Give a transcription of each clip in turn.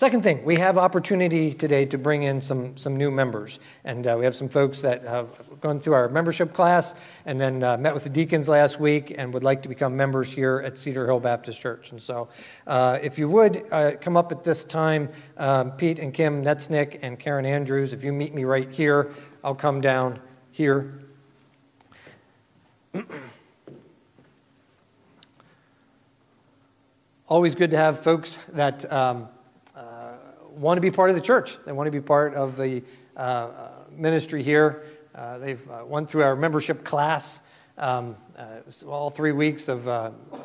Second thing, we have opportunity today to bring in some, some new members. And uh, we have some folks that have gone through our membership class and then uh, met with the deacons last week and would like to become members here at Cedar Hill Baptist Church. And so uh, if you would uh, come up at this time, um, Pete and Kim Netznick and Karen Andrews, if you meet me right here, I'll come down here. Always good to have folks that. Um, want to be part of the church. They want to be part of the uh, uh ministry here. Uh, they've went through our membership class. Um, all three weeks of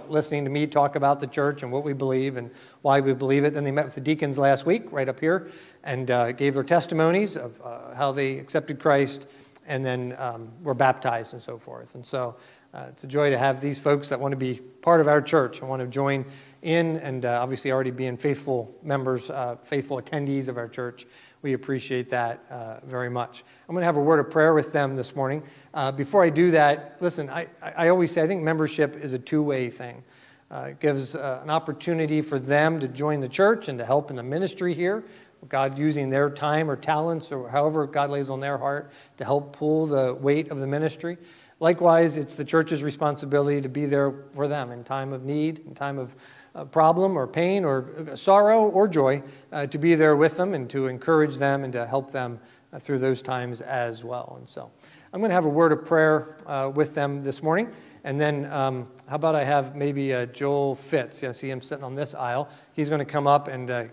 listening to me talk about the church and what we believe and why we believe it. Then they met with the deacons last week, right up here, and gave their testimonies of how they accepted Christ and then um, were baptized and so forth. And so uh, it's a joy to have these folks that want to be part of our church and want to join in and uh, obviously already being faithful members, uh, faithful attendees of our church. We appreciate that uh, very much. I'm going to have a word of prayer with them this morning. Uh, before I do that, listen, I, I always say I think membership is a two way thing. Uh, it gives uh, an opportunity for them to join the church and to help in the ministry here. God using their time or talents or however God lays on their heart to help pull the weight of the ministry. Likewise, it's the church's responsibility to be there for them in time of need, in time of problem or pain or uh, sorrow or joy, uh, to be there with them and to encourage them and to help them uh, through those times as well. And so I'm going to have a word of prayer uh, with them this morning. And then, um, how about I have maybe uh, Joel Fitz? I see him sitting on this aisle. He's going to come up and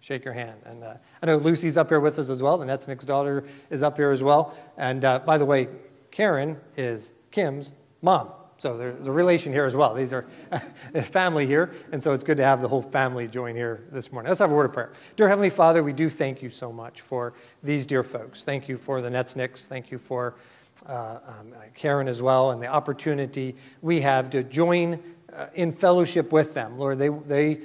shake your hand. And I know Lucy's up here with us as well. The Netznick's daughter is up here as well. And by the way, Karen is Kim's mom. So there's a relation here as well. These are a family here, and so it's good to have the whole family join here this morning. Let's have a word of prayer. Dear Heavenly Father, we do thank you so much for these dear folks. Thank you for the Netznicks. Thank you for uh, um, Karen as well, and the opportunity we have to join uh, in fellowship with them. Lord, they, they,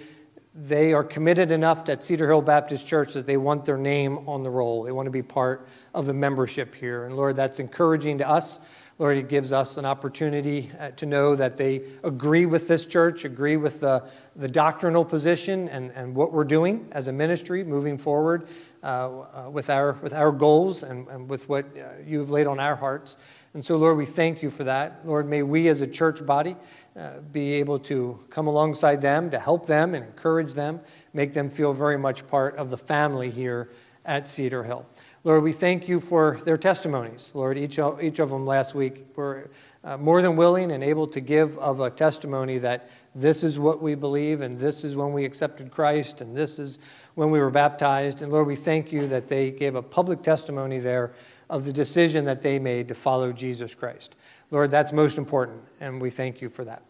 they are committed enough at Cedar Hill Baptist Church that they want their name on the roll. They want to be part of the membership here. And Lord, that's encouraging to us. Lord, it gives us an opportunity uh, to know that they agree with this church, agree with the, the doctrinal position and, and what we're doing as a ministry moving forward uh, uh, with, our, with our goals and, and with what uh, you've laid on our hearts. And so, Lord, we thank you for that. Lord, may we as a church body uh, be able to come alongside them, to help them and encourage them, make them feel very much part of the family here at Cedar Hill. Lord, we thank you for their testimonies. Lord, each, each of them last week were uh, more than willing and able to give of a testimony that this is what we believe, and this is when we accepted Christ, and this is when we were baptized. And Lord, we thank you that they gave a public testimony there of the decision that they made to follow Jesus Christ. Lord, that's most important, and we thank you for that.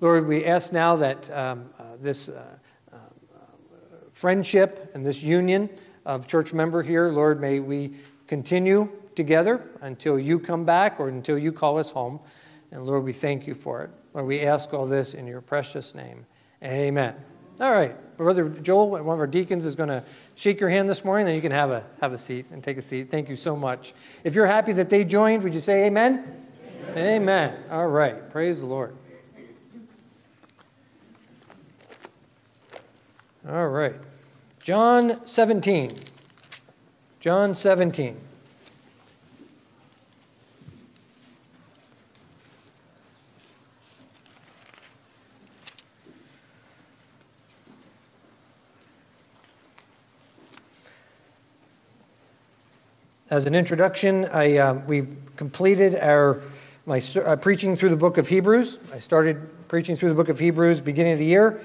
Lord, we ask now that um, uh, this uh, uh friendship and this union of church member here. Lord, may we continue together until you come back or until you call us home. And Lord, we thank you for it. Lord, we ask all this in your precious name. Amen. All right. Brother Joel, one of our deacons, is going to shake your hand this morning. Then you can have a, have a seat and take a seat. Thank you so much. If you're happy that they joined, would you say amen? Amen. amen. All right. Praise the Lord. All right. John 17. John 17. As an introduction, I, uh, we completed our my uh, preaching through the book of Hebrews. I started preaching through the book of Hebrews beginning of the year,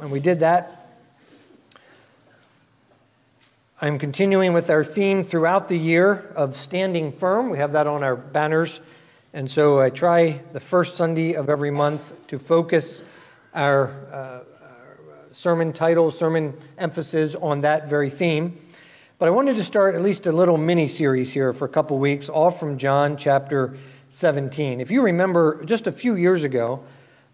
and we did that I'm continuing with our theme throughout the year of standing firm. We have that on our banners. And so I try the first Sunday of every month to focus our, uh, our sermon title, sermon emphasis on that very theme. But I wanted to start at least a little mini series here for a couple weeks, all from John chapter 17. If you remember, just a few years ago,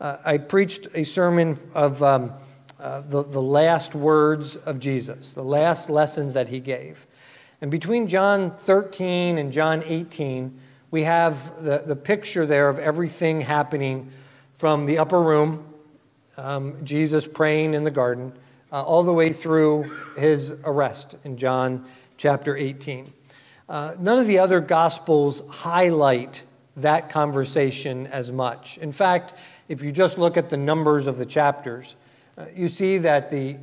uh, I preached a sermon of. Um, uh, the, the last words of Jesus, the last lessons that he gave. And between John 13 and John 18, we have the, the picture there of everything happening from the upper room, um, Jesus praying in the garden, uh, all the way through his arrest in John chapter 18. Uh, none of the other Gospels highlight that conversation as much. In fact, if you just look at the numbers of the chapters, you see that the,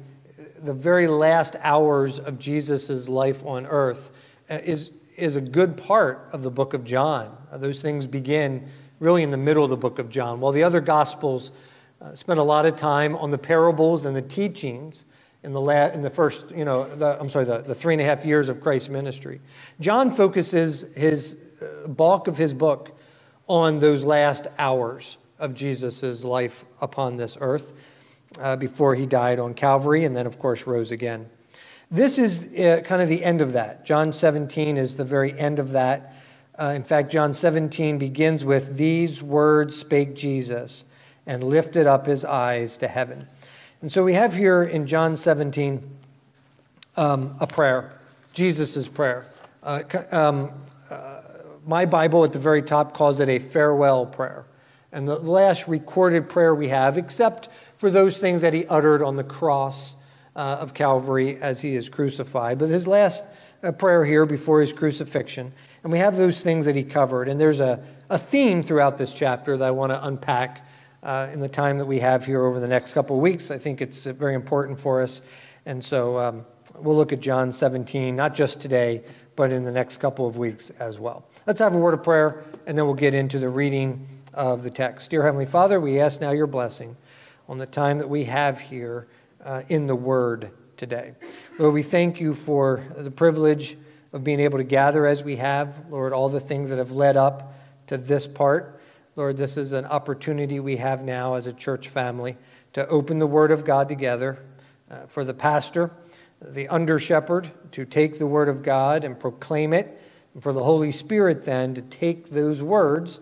the very last hours of Jesus' life on earth uh, is, is a good part of the book of John. Uh, those things begin really in the middle of the book of John, while the other Gospels uh, spent a lot of time on the parables and the teachings in the, la- in the first, you know, the, I'm sorry, the, the three and a half years of Christ's ministry. John focuses his uh, bulk of his book on those last hours of Jesus' life upon this earth uh, before he died on Calvary and then, of course, rose again. This is uh, kind of the end of that. John 17 is the very end of that. Uh, in fact, John 17 begins with, These words spake Jesus and lifted up his eyes to heaven. And so we have here in John 17 um, a prayer, Jesus' prayer. Uh, um, uh, my Bible at the very top calls it a farewell prayer. And the last recorded prayer we have, except for those things that he uttered on the cross uh, of Calvary as he is crucified. But his last uh, prayer here before his crucifixion, and we have those things that he covered. And there's a, a theme throughout this chapter that I want to unpack uh, in the time that we have here over the next couple of weeks. I think it's very important for us. And so um, we'll look at John 17, not just today, but in the next couple of weeks as well. Let's have a word of prayer, and then we'll get into the reading of the text. Dear Heavenly Father, we ask now your blessing on the time that we have here uh, in the Word today. Lord, we thank you for the privilege of being able to gather as we have. Lord, all the things that have led up to this part. Lord, this is an opportunity we have now as a church family to open the Word of God together uh, for the pastor, the under shepherd, to take the Word of God and proclaim it, and for the Holy Spirit then to take those words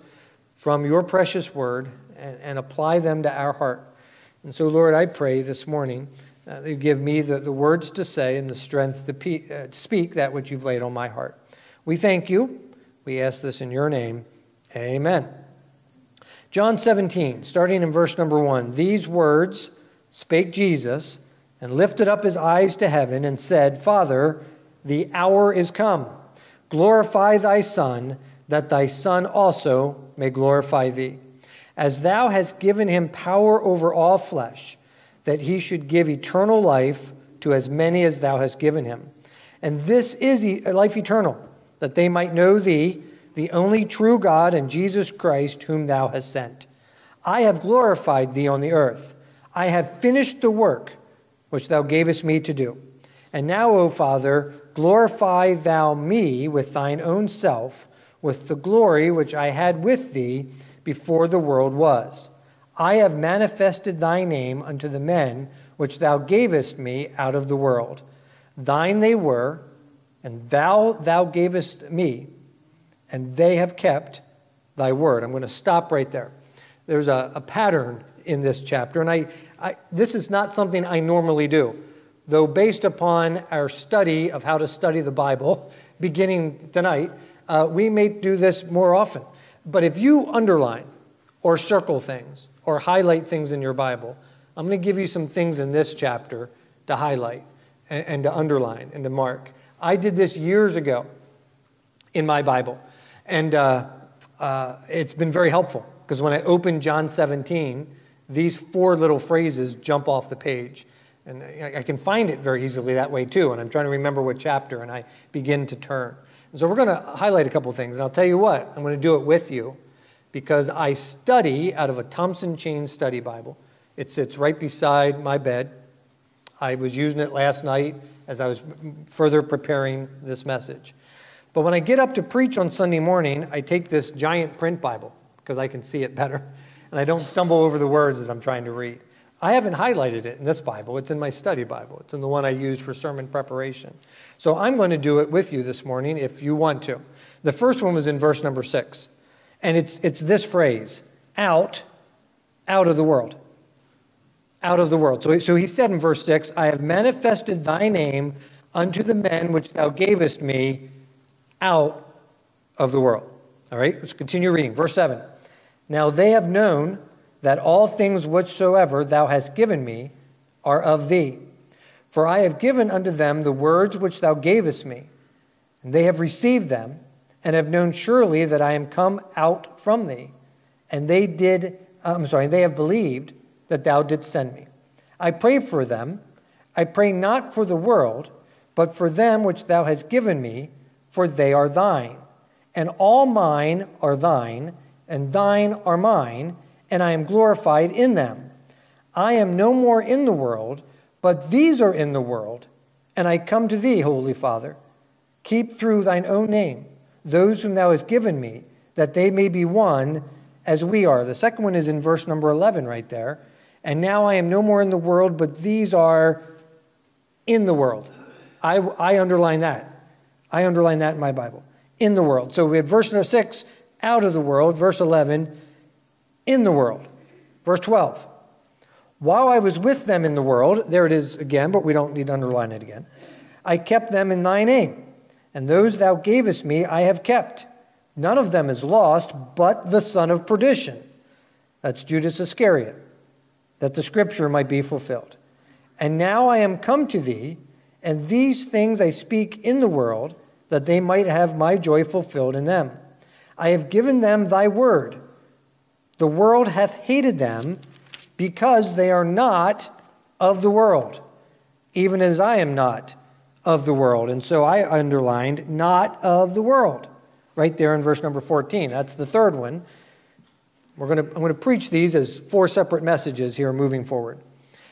from your precious Word and, and apply them to our heart. And so, Lord, I pray this morning uh, that you give me the, the words to say and the strength to, pe- uh, speak that which you've laid on my heart. We thank you. We ask this in your name. Amen. John 17, starting in verse number 1. These words spake Jesus and lifted up his eyes to heaven and said, Father, the hour is come. Glorify thy Son, that thy Son also may glorify thee. As thou hast given him power over all flesh, that he should give eternal life to as many as thou hast given him. And this is life eternal, that they might know thee the only true God, and Jesus Christ, whom thou hast sent. I have glorified thee on the earth. I have finished the work which thou gavest me to do. And now, O Father, glorify thou me with thine own self, with the glory which I had with thee before the world was. I have manifested thy name unto the men which thou gavest me out of the world. Thine they were, and thou thou gavest me and they have kept thy word. I'm going to stop right there. There's a, a pattern in this chapter, and I, I, this is not something I normally do, though, based upon our study of how to study the Bible beginning tonight, uh, we may do this more often. But if you underline or circle things or highlight things in your Bible, I'm going to give you some things in this chapter to highlight and, and to underline and to mark. I did this years ago in my Bible. And uh, uh, it's been very helpful because when I open John 17, these four little phrases jump off the page. And I, I can find it very easily that way too. And I'm trying to remember what chapter, and I begin to turn. And so we're going to highlight a couple of things. And I'll tell you what, I'm going to do it with you because I study out of a Thompson Chain Study Bible. It sits right beside my bed. I was using it last night as I was further preparing this message. But when I get up to preach on Sunday morning, I take this giant print Bible because I can see it better, and I don't stumble over the words as I'm trying to read. I haven't highlighted it in this Bible. It's in my study Bible. It's in the one I used for sermon preparation. So I'm going to do it with you this morning if you want to. The first one was in verse number six, and it's, it's this phrase out, out of the world. Out of the world. So, so he said in verse 6, I have manifested thy name unto the men which thou gavest me out of the world. All right, let's continue reading. Verse 7. Now they have known that all things whatsoever thou hast given me are of thee. For I have given unto them the words which thou gavest me, and they have received them, and have known surely that I am come out from thee. And they did, uh, I'm sorry, they have believed that thou didst send me. I pray for them. I pray not for the world, but for them which thou hast given me, for they are thine. And all mine are thine, and thine are mine, and I am glorified in them. I am no more in the world, but these are in the world, and I come to thee, Holy Father. Keep through thine own name those whom thou hast given me, that they may be one as we are. The second one is in verse number 11 right there. And now I am no more in the world, but these are in the world. I, I underline that. I underline that in my Bible. In the world. So we have verse number 6, out of the world. Verse 11, in the world. Verse 12, while I was with them in the world, there it is again, but we don't need to underline it again. I kept them in thy name, and those thou gavest me I have kept. None of them is lost, but the son of perdition. That's Judas Iscariot, that the scripture might be fulfilled. And now I am come to thee, and these things I speak in the world, that they might have my joy fulfilled in them. I have given them thy word. The world hath hated them because they are not of the world, even as I am not of the world. And so I underlined not of the world right there in verse number 14. That's the third one. We're going to, I'm going to preach these as four separate messages here moving forward.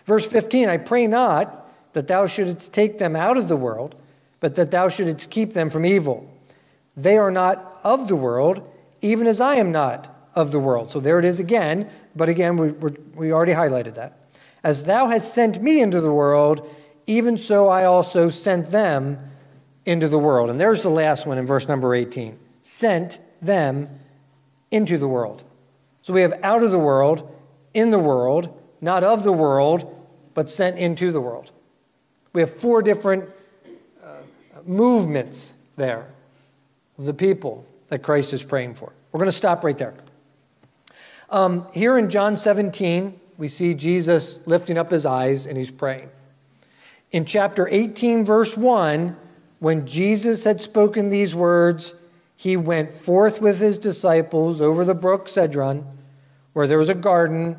Verse 15 I pray not that thou shouldst take them out of the world, but that thou shouldst keep them from evil. They are not of the world, even as I am not of the world. So there it is again, but again, we, we already highlighted that. As thou hast sent me into the world, even so I also sent them into the world. And there's the last one in verse number 18 sent them into the world. So we have out of the world, in the world, not of the world, but sent into the world. We have four different uh, movements there of the people that Christ is praying for. We're going to stop right there. Um, here in John 17, we see Jesus lifting up his eyes and he's praying. In chapter 18, verse 1, when Jesus had spoken these words, he went forth with his disciples over the brook Cedron, where there was a garden,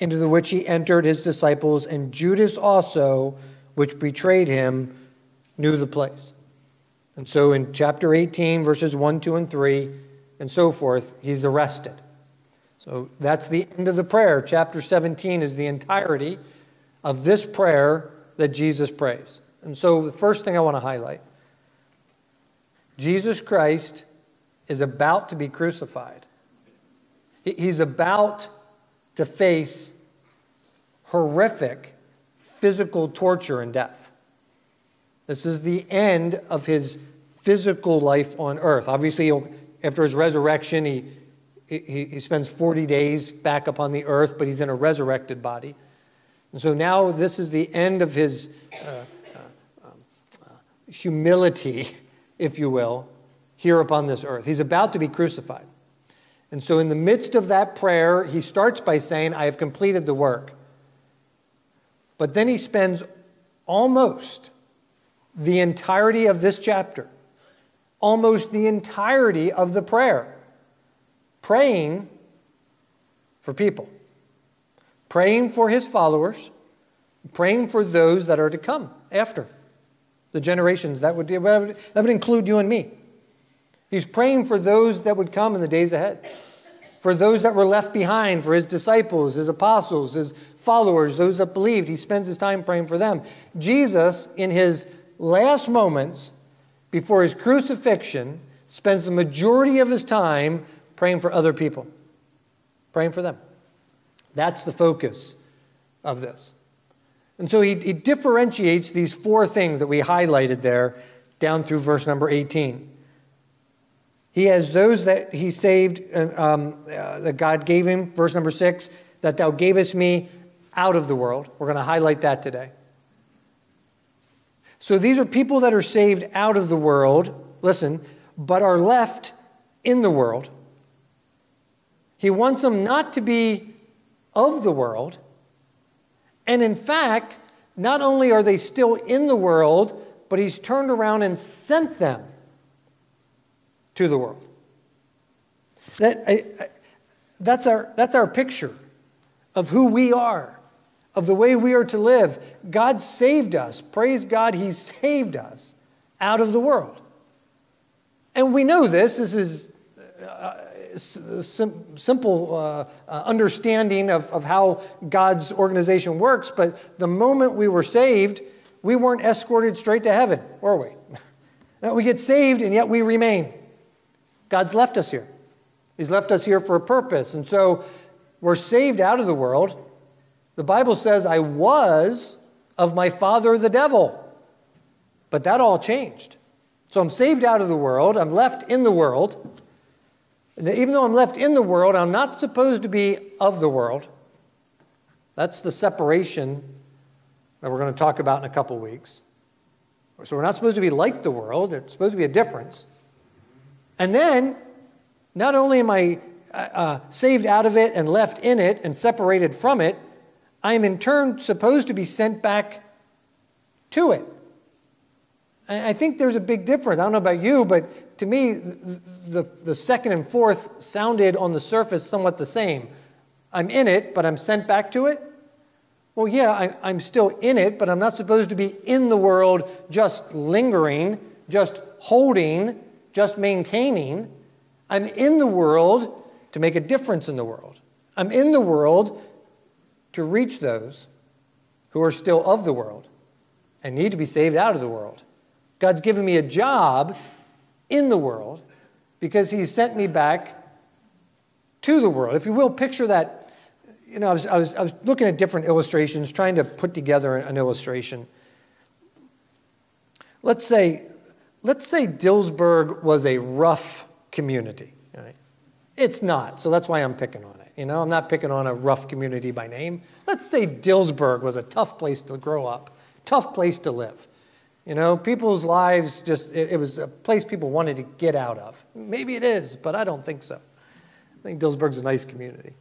into the which he entered his disciples, and Judas also, which betrayed him, knew the place. And so in chapter 18, verses 1, 2, and 3, and so forth, he's arrested. So that's the end of the prayer. Chapter 17 is the entirety of this prayer that Jesus prays. And so the first thing I want to highlight Jesus Christ is about to be crucified. He's about to face horrific physical torture and death. This is the end of his physical life on earth. Obviously, after his resurrection, he he, he spends 40 days back upon the earth, but he's in a resurrected body. And so now this is the end of his uh, uh, uh, humility, if you will, here upon this earth. He's about to be crucified. And so, in the midst of that prayer, he starts by saying, I have completed the work. But then he spends almost the entirety of this chapter, almost the entirety of the prayer, praying for people, praying for his followers, praying for those that are to come after the generations. That would, that would include you and me. He's praying for those that would come in the days ahead, for those that were left behind, for his disciples, his apostles, his followers, those that believed. He spends his time praying for them. Jesus, in his last moments before his crucifixion, spends the majority of his time praying for other people, praying for them. That's the focus of this. And so he, he differentiates these four things that we highlighted there down through verse number 18. He has those that he saved, um, uh, that God gave him, verse number six, that thou gavest me out of the world. We're going to highlight that today. So these are people that are saved out of the world, listen, but are left in the world. He wants them not to be of the world, and in fact, not only are they still in the world, but he's turned around and sent them to the world. That, I, I, that's, our, that's our picture of who we are, of the way we are to live. God saved us. Praise God, He saved us out of the world. And we know this. This is uh, sim- simple uh, uh, understanding of, of how God's organization works, but the moment we were saved, we weren't escorted straight to heaven, were we? we get saved and yet we remain. God's left us here. He's left us here for a purpose. And so we're saved out of the world. The Bible says, I was of my father the devil. But that all changed. So I'm saved out of the world. I'm left in the world. And even though I'm left in the world, I'm not supposed to be of the world. That's the separation that we're going to talk about in a couple weeks. So we're not supposed to be like the world, it's supposed to be a difference. And then, not only am I uh saved out of it and left in it and separated from it, I am in turn supposed to be sent back to it. I think there's a big difference. I don't know about you, but to me, the, the second and fourth sounded on the surface somewhat the same. I'm in it, but I'm sent back to it. Well, yeah, I, am still in it, but I'm not supposed to be in the world just lingering, just holding, just maintaining. I'm in the world to make a difference in the world. I'm in the world to reach those who are still of the world and need to be saved out of the world. God's given me a job in the world because he sent me back to the world. If you will, picture that. You know, I was, I was, I was looking at different illustrations, trying to put together an illustration. Let's say, let's say Dillsburg was a rough community. Right? It's not, so that's why I'm picking on it. You know, I'm not picking on a rough community by name. Let's say Dillsburg was a tough place to grow up, tough place to live. You know, people's lives just, it, it, was a place people wanted to get out of. Maybe it is, but I don't think so. I think Dillsburg's a nice community.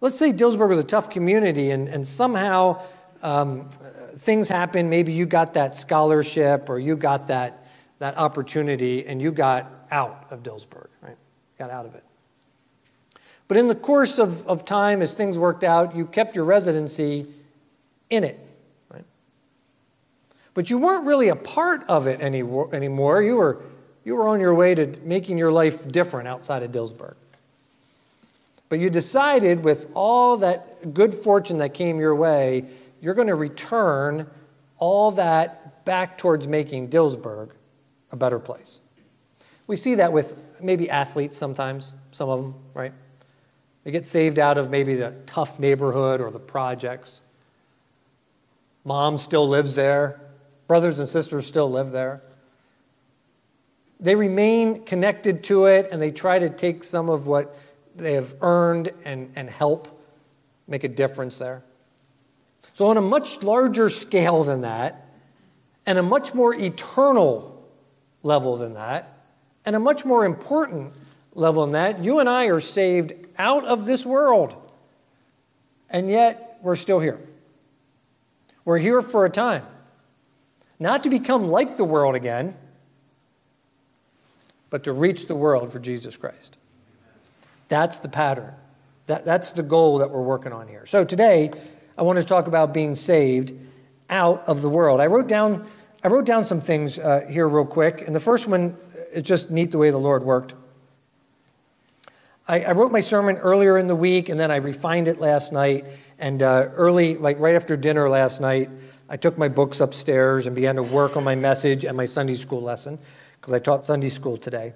Let's say Dillsburg was a tough community and, and somehow um, things happen. Maybe you got that scholarship or you got that, that opportunity and you got out of Dillsburg, right? Got out of it. But in the course of, of time, as things worked out, you kept your residency in it but you weren't really a part of it any, anymore. You were, you were on your way to making your life different outside of Dillsburg. But you decided, with all that good fortune that came your way, you're going to return all that back towards making Dillsburg a better place. We see that with maybe athletes sometimes, some of them, right? They get saved out of maybe the tough neighborhood or the projects. Mom still lives there. Brothers and sisters still live there. They remain connected to it and they try to take some of what they have earned and, and help make a difference there. So, on a much larger scale than that, and a much more eternal level than that, and a much more important level than that, you and I are saved out of this world. And yet, we're still here. We're here for a time not to become like the world again, but to reach the world for Jesus Christ. That's the pattern. That, that's the goal that we're working on here. So today, I want to talk about being saved out of the world. I wrote down, I wrote down some things uh, here real quick, and the first one is just neat the way the Lord worked. I, I wrote my sermon earlier in the week, and then I refined it last night. And uh, early, like right after dinner last night, I took my books upstairs and began to work on my message and my Sunday school lesson because I taught Sunday school today.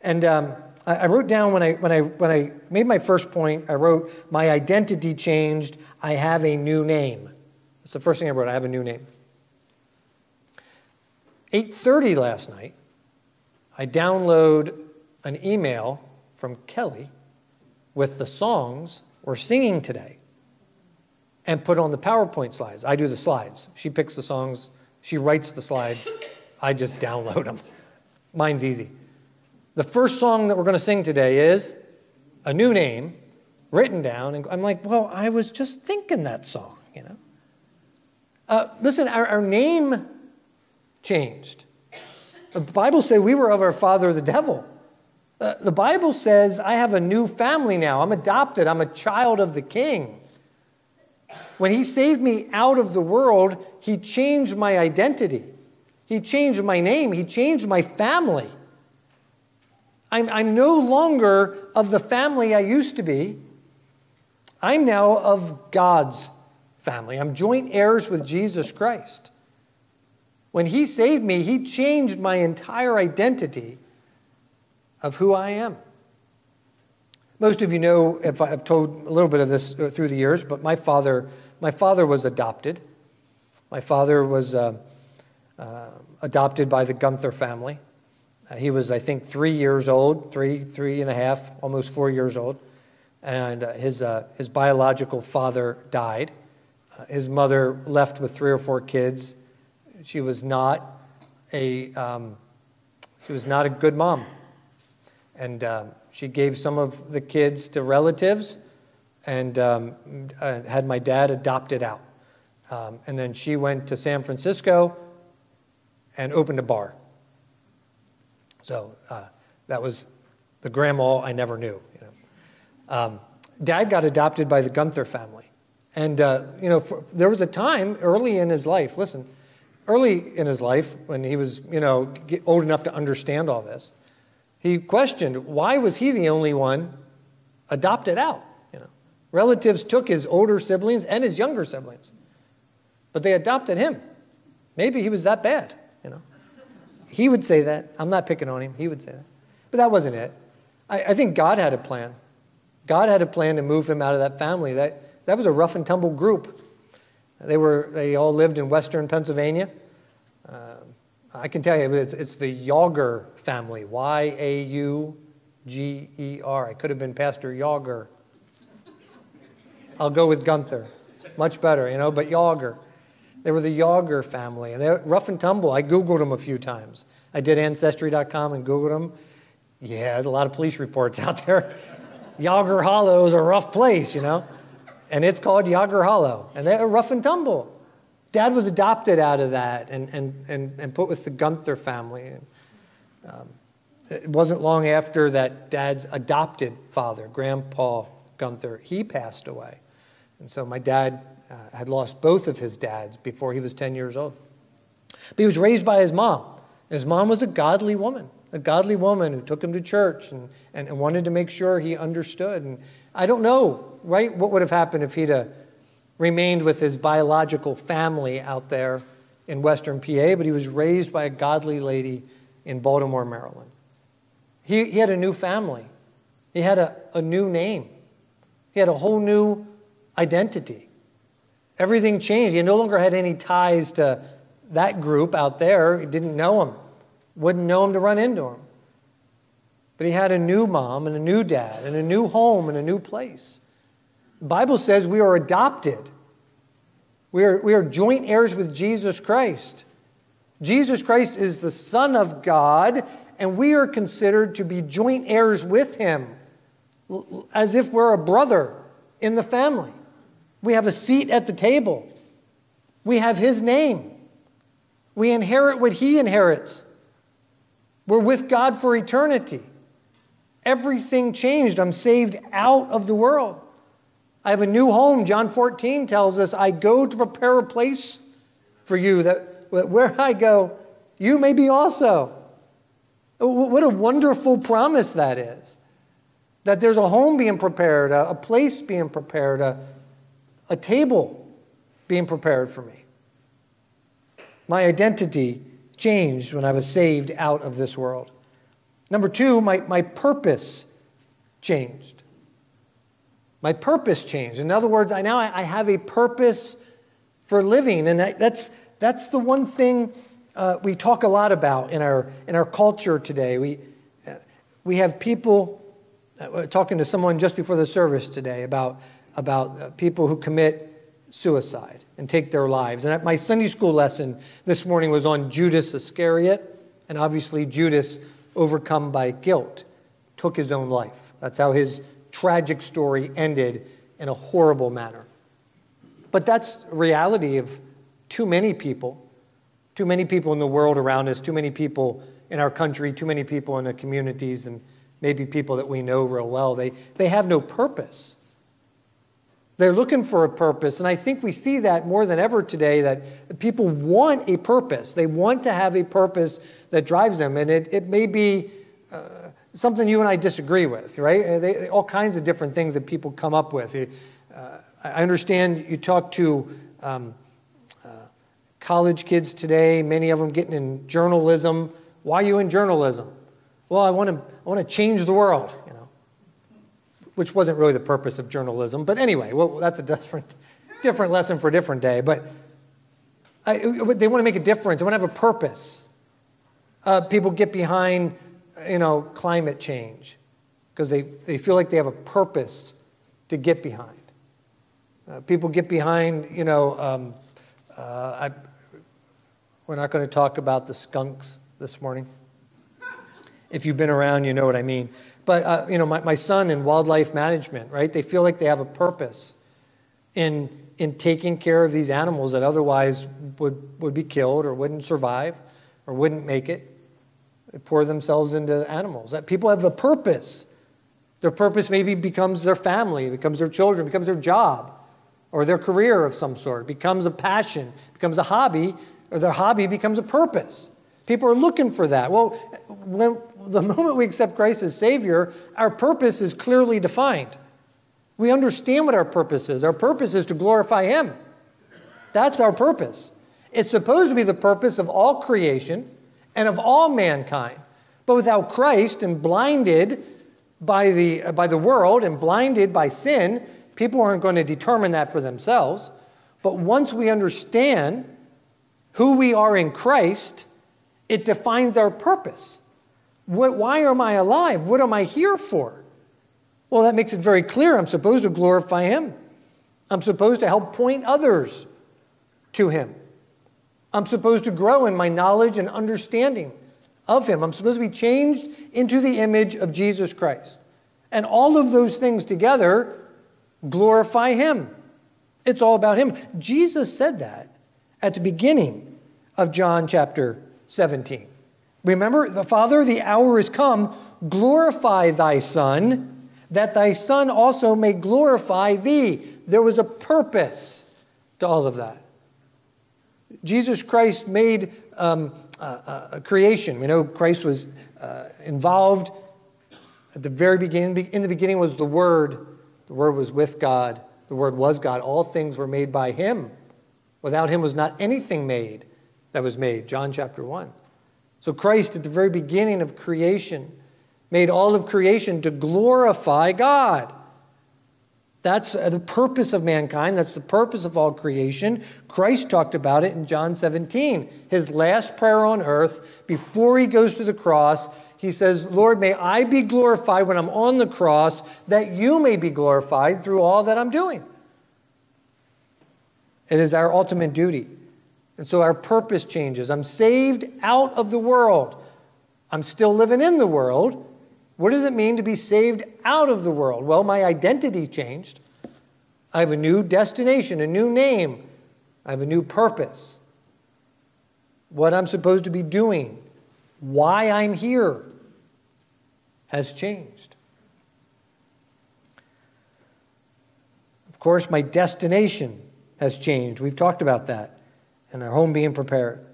And um, I, I, wrote down when I, when, I, when I made my first point, I wrote, My identity changed. I have a new name. That's the first thing I wrote. I have a new name. 8:30 last night, I download an email from Kelly with the songs we're singing today and put on the PowerPoint slides. I do the slides. She picks the songs, she writes the slides. I just download them. Mine's easy. The first song that we're going to sing today is a new name written down. And I'm like, well, I was just thinking that song, you know? Uh, listen, our, our name changed. The Bible said we were of our father, the devil. Uh, the Bible says I have a new family now. I'm adopted. I'm a child of the king. When he saved me out of the world, he changed my identity. He changed my name. He changed my family. I'm, I'm no longer of the family I used to be. I'm now of God's family. I'm joint heirs with Jesus Christ. When He saved me, He changed my entire identity of who I am. Most of you know, if I've told a little bit of this through the years, but my father, my father was adopted. My father was uh, uh, adopted by the Gunther family. Uh, he was, I think, three years old, three, three and a half, almost four years old. And uh, his, uh, his biological father died. Uh, his mother left with three or four kids. She was not a, um, she was not a good mom. And um, she gave some of the kids to relatives and um, uh, had my dad adopted out. Um, and then she went to San Francisco and opened a bar. So uh, that was the grandma I never knew. You know. Um, Dad got adopted by the Gunther family. And, uh, you know, for, there was a time early in his life, listen, early in his life when he was, you know, old enough to understand all this, he questioned why was he the only one adopted out? You know, relatives took his older siblings and his younger siblings, but they adopted him. Maybe he was that bad, you know. He would say that. I'm not picking on him. He would say that. But that wasn't it. I, I think God had a plan. God had a plan to move him out of that family. That, that was a rough and tumble group. They, were, they all lived in western Pennsylvania. I can tell you, it's, it's the Yauger family Y A U G E R. I could have been Pastor Yauger. I'll go with Gunther. Much better, you know, but Yauger. They were the Yauger family, and they're rough and tumble. I Googled them a few times. I did Ancestry.com and Googled them. Yeah, there's a lot of police reports out there. Yauger Hollow is a rough place, you know, and it's called Yauger Hollow, and they're rough and tumble. Dad was adopted out of that and, and, and, and put with the Gunther family. And, um, it wasn't long after that dad's adopted father, Grandpa Gunther, he passed away. And so my dad uh, had lost both of his dads before he was 10 years old. But he was raised by his mom. His mom was a godly woman, a godly woman who took him to church and, and, and wanted to make sure he understood. And I don't know, right, what would have happened if he'd have remained with his biological family out there in Western PA, but he was raised by a godly lady in Baltimore, Maryland. He, he had a new family, he had a, a new name, he had a whole new identity. Everything changed. He no longer had any ties to that group out there. He didn't know him, wouldn't know him to run into him. But he had a new mom and a new dad and a new home and a new place. The Bible says we are adopted. We are, we are joint heirs with Jesus Christ. Jesus Christ is the Son of God, and we are considered to be joint heirs with him, as if we're a brother in the family. We have a seat at the table. We have His name. We inherit what He inherits. We're with God for eternity. Everything changed. I'm saved out of the world. I have a new home. John 14 tells us, I go to prepare a place for you, that where I go, you may be also. What a wonderful promise that is. That there's a home being prepared, a place being prepared, a, a table being prepared for me. My identity changed when I was saved out of this world. Number two, my, my purpose changed. My purpose changed. In other words, I now I have a purpose for living, and that's that's the one thing uh, we talk a lot about in our in our culture today. We uh, we have people uh, talking to someone just before the service today about about uh, people who commit suicide and take their lives. And my Sunday school lesson this morning was on Judas Iscariot, and obviously Judas, overcome by guilt, took his own life. That's how his tragic story ended in a horrible manner. But that's reality of too many people, too many people in the world around us, too many people in our country, too many people in the communities, and maybe people that we know real well, they, they have no purpose. They're looking for a purpose. And I think we see that more than ever today that people want a purpose. They want to have a purpose that drives them. And it, it may be something you and I disagree with, right? They, all kinds of different things that people come up with. Uh, I understand you talk to um, uh, college kids today, many of them getting in journalism. Why are you in journalism? Well, I want to, I want to change the world you know, which wasn't really the purpose of journalism. But anyway, well, that's a different, different lesson for a different day. But I, they want to make a difference. They want to have a purpose. Uh, people get behind, you know, climate change because they, they feel like they have a purpose to get behind. Uh, people get behind, you know, um, uh, I, we're not going to talk about the skunks this morning. If you've been around, you know what I mean. But, uh, you know, my, my son in wildlife management, right? They feel like they have a purpose in, in taking care of these animals that otherwise would, would be killed or wouldn't survive or wouldn't make it. Pour themselves into animals. That people have a purpose. Their purpose maybe becomes their family, becomes their children, becomes their job or their career of some sort, becomes a passion, becomes a hobby, or their hobby becomes a purpose. People are looking for that. Well, when, the moment we accept Christ as Savior, our purpose is clearly defined. We understand what our purpose is. Our purpose is to glorify Him. That's our purpose. It's supposed to be the purpose of all creation and of all mankind. But without Christ and blinded by the, uh, by the world and blinded by sin, people aren't going to determine that for themselves. But once we understand who we are in Christ, it defines our purpose. What, why am I alive? What am I here for? Well, that makes it very clear. I'm supposed to glorify Him. I'm supposed to help point others to Him. I'm supposed to grow in my knowledge and understanding of Him. I'm supposed to be changed into the image of Jesus Christ. And all of those things together glorify Him. It's all about Him. Jesus said that at the beginning of John chapter 17. Remember, the Father, the hour is come, glorify thy Son, that thy Son also may glorify thee. There was a purpose to all of that. Jesus Christ made um, a creation. We know Christ was uh, involved at the very beginning. In the beginning was the Word. The Word was with God. The Word was God. All things were made by Him. Without Him was not anything made that was made. John chapter 1. So Christ, at the very beginning of creation, made all of creation to glorify God. That's uh, the purpose of mankind. That's the purpose of all creation. Christ talked about it in John 17. His last prayer on earth, before he goes to the cross, he says, Lord, may I be glorified when I'm on the cross, that you may be glorified through all that I'm doing. It is our ultimate duty. And so our purpose changes. I'm saved out of the world. I'm still living in the world. What does it mean to be saved out of the world? Well, my identity changed. I have a new destination, a new name. I have a new purpose. What I'm supposed to be doing, why I'm here, has changed. Of course, my destination has changed. We've talked about that and our home being prepared.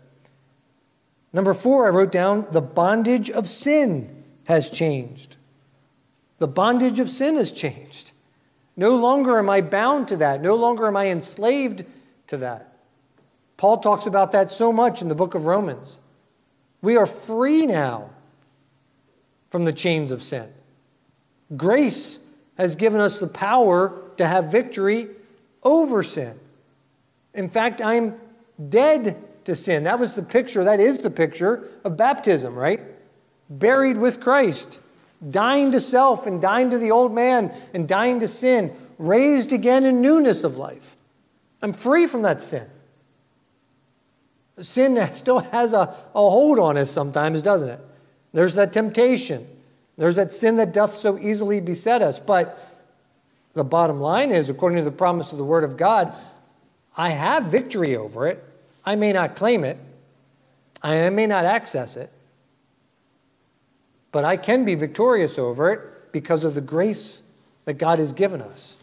Number four, I wrote down the bondage of sin has changed. The bondage of sin has changed. No longer am I bound to that. No longer am I enslaved to that. Paul talks about that so much in the book of Romans. We are free now from the chains of sin. Grace has given us the power to have victory over sin. In fact, I'm dead to sin. That was the picture, that is the picture of baptism, right? Buried with Christ, dying to self and dying to the old man and dying to sin, raised again in newness of life. I'm free from that sin. Sin still has a, a hold on us sometimes, doesn't it? There's that temptation. There's that sin that doth so easily beset us. But the bottom line is, according to the promise of the Word of God, I have victory over it. I may not claim it, I may not access it, but I can be victorious over it because of the grace that God has given us.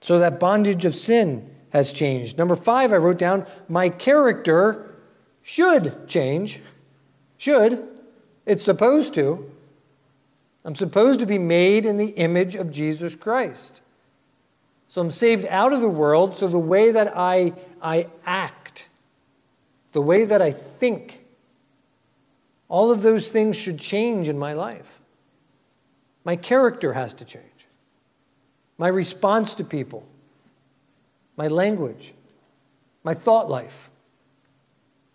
So that bondage of sin has changed. Number five, I wrote down, my character should change. Should. It's supposed to. I'm supposed to be made in the image of Jesus Christ. So I'm saved out of the world, so the way that I, I act, the way that I think, all of those things should change in my life. My character has to change. My response to people, my language, my thought life.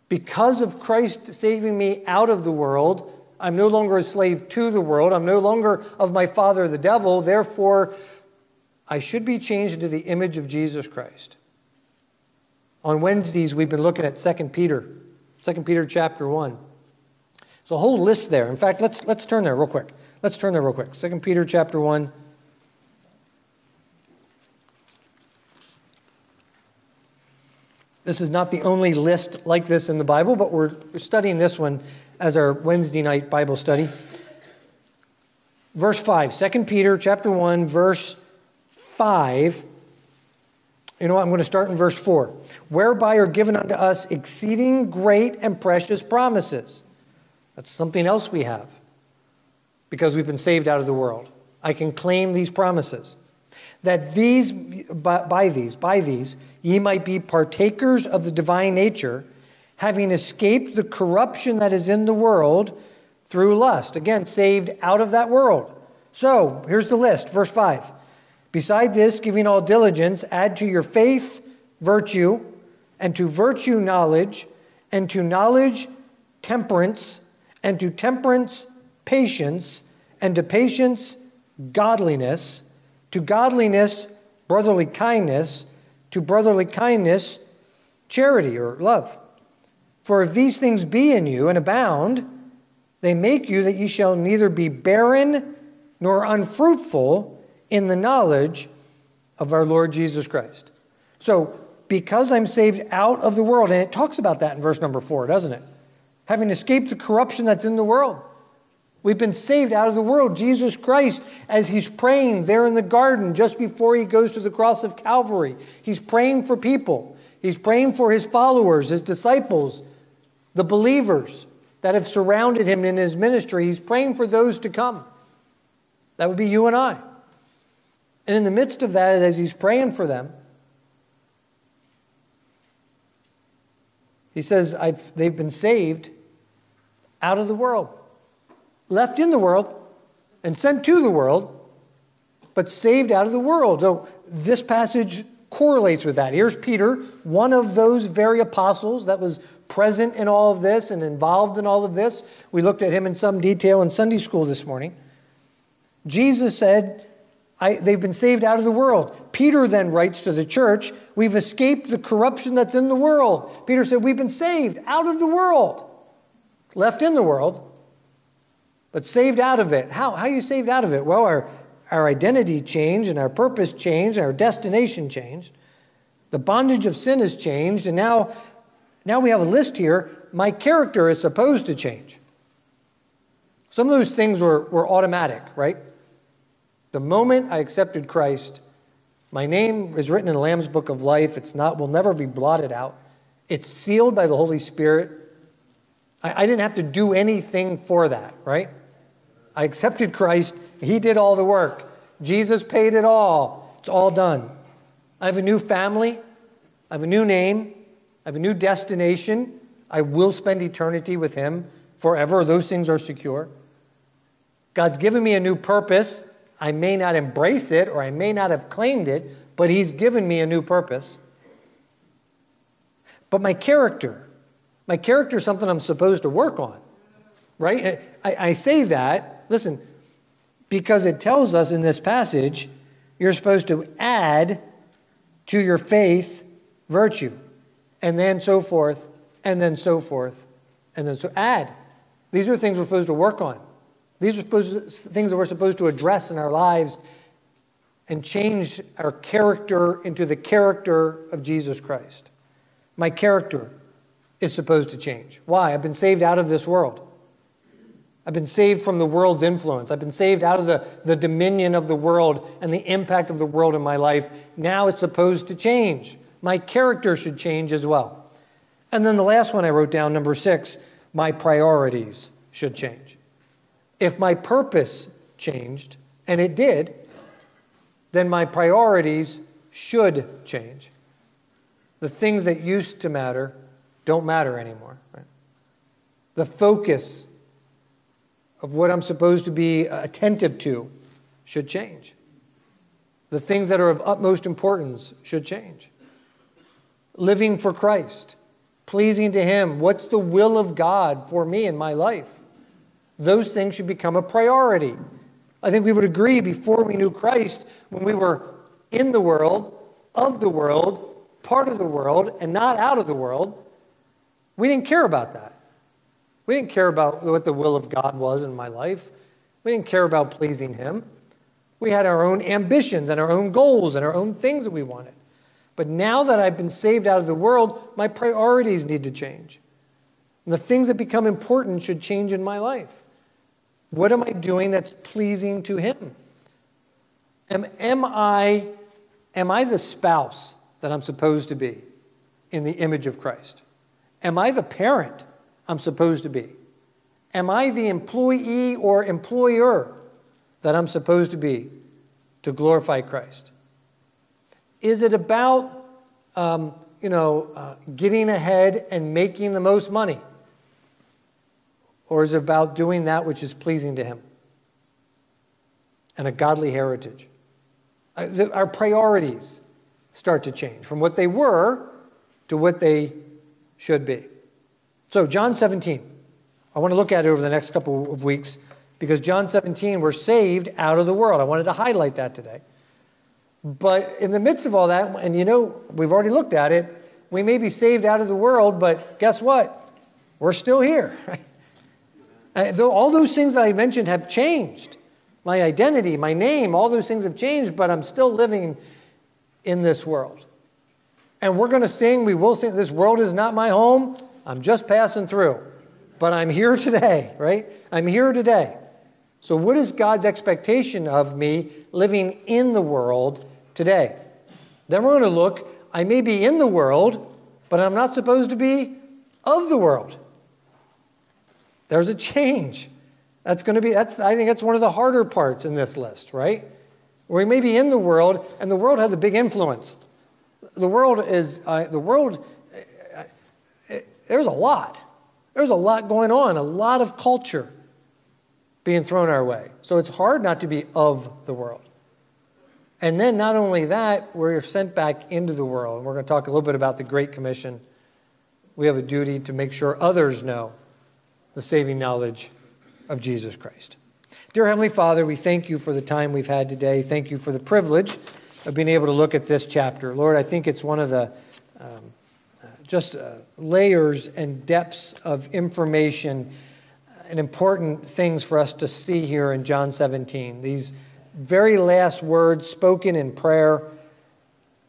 Because of Christ saving me out of the world, I'm no longer a slave to the world. I'm no longer of my father, the devil. Therefore, I should be changed into the image of Jesus Christ. On Wednesdays, we've been looking at 2 Peter, 2 Peter chapter 1. There's a whole list there. In fact, let's, let's turn there real quick. Let's turn there real quick. 2 Peter chapter 1. This is not the only list like this in the Bible, but we're studying this one as our Wednesday night Bible study. Verse 5, 2 Peter chapter 1, verse 5. You know what? I'm going to start in verse 4. Whereby are given unto us exceeding great and precious promises. That's something else we have because we've been saved out of the world. I can claim these promises. That these, by, by these, by these, ye might be partakers of the divine nature, having escaped the corruption that is in the world through lust. Again, saved out of that world. So, here's the list, verse 5. Beside this, giving all diligence, add to your faith virtue, and to virtue knowledge, and to knowledge temperance, and to temperance patience, and to patience godliness, to godliness brotherly kindness, to brotherly kindness, charity or love. For if these things be in you and abound, they make you that ye shall neither be barren nor unfruitful in the knowledge of our Lord Jesus Christ. So, because I'm saved out of the world, and it talks about that in verse number four, doesn't it? Having escaped the corruption that's in the world. We've been saved out of the world. Jesus Christ, as he's praying there in the garden just before he goes to the cross of Calvary, he's praying for people. He's praying for his followers, his disciples, the believers that have surrounded him in his ministry. He's praying for those to come. That would be you and I. And in the midst of that, as he's praying for them, he says, They've been saved out of the world left in the world and sent to the world, but saved out of the world. So this passage correlates with that. Here's Peter, one of those very apostles that was present in all of this and involved in all of this. We looked at him in some detail in Sunday school this morning. Jesus said, they've been saved out of the world. Peter then writes to the church, We've escaped the corruption that's in the world. Peter said, We've been saved out of the world, left in the world, but saved out of it. How, how are you saved out of it? Well, our, our identity changed and our purpose changed and our destination changed. The bondage of sin has changed, and now, now we have a list here. My character is supposed to change. Some of those things were, were automatic, right? The moment I accepted Christ, my name is written in the Lamb's Book of Life. It's not, will never be blotted out. It's sealed by the Holy Spirit. I, I didn't have to do anything for that, right? I accepted Christ. He did all the work. Jesus paid it all. It's all done. I have a new family. I have a new name. I have a new destination. I will spend eternity with Him forever. Those things are secure. God's given me a new purpose. I may not embrace it or I may not have claimed it, but He's given me a new purpose. But my character, my character is something I'm supposed to work on, right? I, I say that Listen, because it tells us in this passage, you're supposed to add to your faith virtue, and then so forth, and then so forth, and then so add. These are things we're supposed to work on. These are supposed things that we're supposed to address in our lives and change our character into the character of Jesus Christ. My character is supposed to change. Why? I've been saved out of this world. I've been saved from the world's influence. I've been saved out of the, the dominion of the world and the impact of the world in my life. Now it's supposed to change. My character should change as well. And then the last one I wrote down, number six, my priorities should change. If my purpose changed, and it did, then my priorities should change. The things that used to matter don't matter anymore. Right? The focus of what I'm supposed to be attentive to should change. The things that are of utmost importance should change. Living for Christ, pleasing to Him, what's the will of God for me in my life? Those things should become a priority. I think we would agree before we knew Christ, when we were in the world, of the world, part of the world, and not out of the world, we didn't care about that. We didn't care about what the will of God was in my life. We didn't care about pleasing Him. We had our own ambitions and our own goals and our own things that we wanted. But now that I've been saved out of the world, my priorities need to change. The things that become important should change in my life. What am I doing that's pleasing to Him? Am, am, I, am I the spouse that I'm supposed to be in the image of Christ? Am I the parent I'm supposed to be? Am I the employee or employer that I'm supposed to be to glorify Christ? Is it about, um, you know, uh, getting ahead and making the most money? Or is about doing that which is pleasing to Him and a godly heritage? Uh, our priorities start to change from what they were to what they should be. So, John 17. I want to look at it over the next couple of weeks because John 17, we're saved out of the world. I wanted to highlight that today. But in the midst of all that, and you know, we've already looked at it, we may be saved out of the world, but guess what? We're still here. Uh, all those things that I mentioned have changed. My identity, my name, all those things have changed, but I'm still living in this world. And we're going to sing, we will sing, This world is not my home. I'm just passing through, but I'm here today, right? I'm here today. So, what is God's expectation of me living in the world today? Then we're going to look, I may be in the world, but I'm not supposed to be of the world. There's a change. That's going to be, that's, I think that's one of the harder parts in this list, right? Where we may be in the world, and the world has a big influence. The world is, uh, the world there's a lot. There's a lot going on, a lot of culture being thrown our way. So it's hard not to be of the world. And then, not only that, we're sent back into the world. And We're going to talk a little bit about the Great Commission. We have a duty to make sure others know the saving knowledge of Jesus Christ. Dear Heavenly Father, we thank you for the time we've had today. Thank you for the privilege of being able to look at this chapter. Lord, I think it's one of the um, just uh, layers and depths of information and important things for us to see here in John 17. These very last words spoken in prayer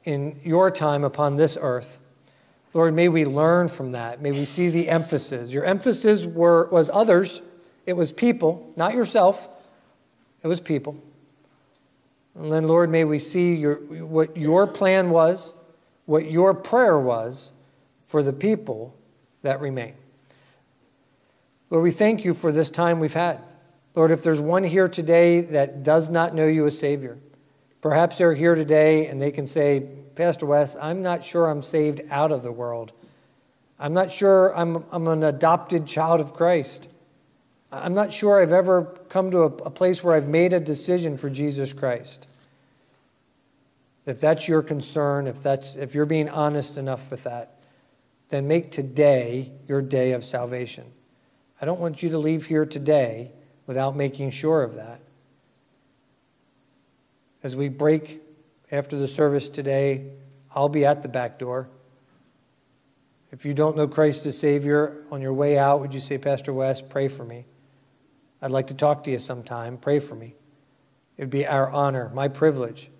in your time upon this earth. Lord, may we learn from that. May we see the emphasis. Your emphasis were, was others, it was people, not yourself, it was people. And then, Lord, may we see your, what your plan was, what your prayer was, for the people that remain. Lord, we thank you for this time we've had. Lord, if there's one here today that does not know you as Savior, perhaps they're here today and they can say, Pastor Wes, I'm not sure I'm saved out of the world. I'm not sure I'm, I'm an adopted child of Christ. I'm not sure I've ever come to a, a place where I've made a decision for Jesus Christ. If that's your concern, if, that's, if you're being honest enough with that, then make today your day of salvation. I don't want you to leave here today without making sure of that. As we break after the service today, I'll be at the back door. If you don't know Christ as Savior on your way out, would you say, Pastor Wes, pray for me? I'd like to talk to you sometime. Pray for me. It would be our honor, my privilege,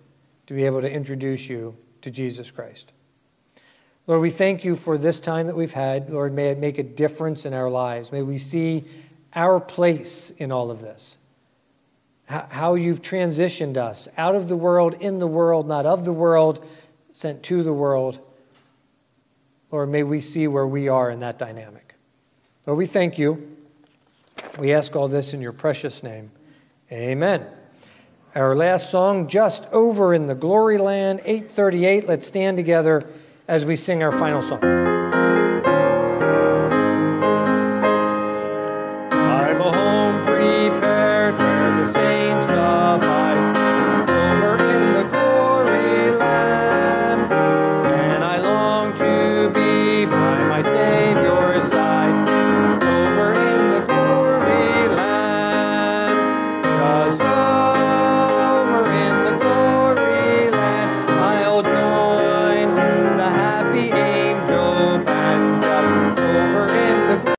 to be able to introduce you to Jesus Christ. Lord, we thank you for this time that we've had. Lord, may it make a difference in our lives. May we see our place in all of this. How you've transitioned us out of the world, in the world, not of the world, sent to the world. Lord, may we see where we are in that dynamic. Lord, we thank you. We ask all this in your precious name. Amen. Our last song, Just Over in the Glory Land, 838. Let's stand together as we sing our final song.